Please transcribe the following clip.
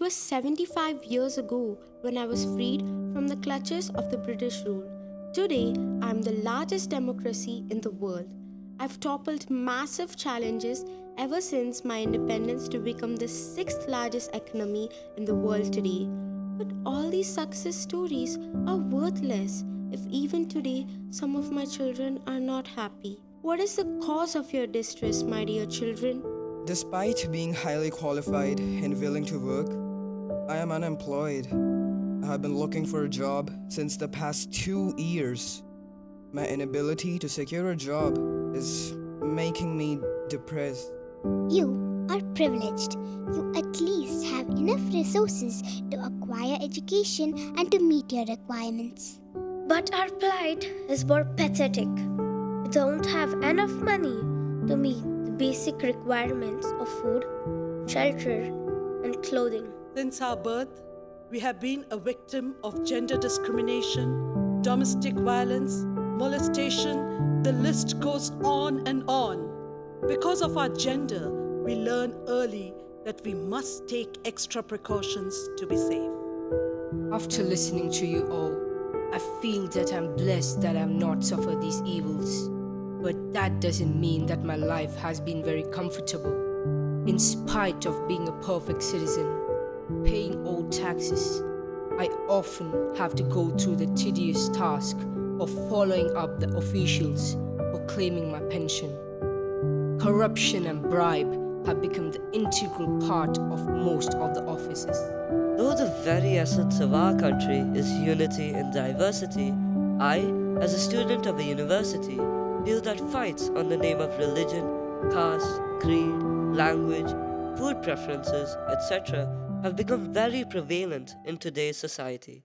It was 75 years ago when I was freed from the clutches of the British rule. Today, I am the largest democracy in the world. I've toppled massive challenges ever since my independence to become the sixth largest economy in the world today. But all these success stories are worthless if even today some of my children are not happy. What is the cause of your distress, my dear children? Despite being highly qualified and willing to work, I am unemployed. I have been looking for a job since the past two years. My inability to secure a job is making me depressed. You are privileged. You at least have enough resources to acquire education and to meet your requirements. But our plight is more pathetic. We don't have enough money to meet the basic requirements of food, shelter, and clothing. Since our birth, we have been a victim of gender discrimination, domestic violence, molestation, the list goes on and on. Because of our gender, we learn early that we must take extra precautions to be safe. After listening to you all, I feel that I'm blessed that I've not suffered these evils. But that doesn't mean that my life has been very comfortable. In spite of being a perfect citizen, paying all taxes, I often have to go through the tedious task of following up the officials for claiming my pension. Corruption and bribe have become the integral part of most of the offices. Though the very essence of our country is unity in diversity, I, as a student of a university, feel that fights on the name of religion, caste, creed, language, food preferences, etc., have become very prevalent in today's society.